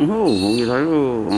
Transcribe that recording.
어허, 목이 달고.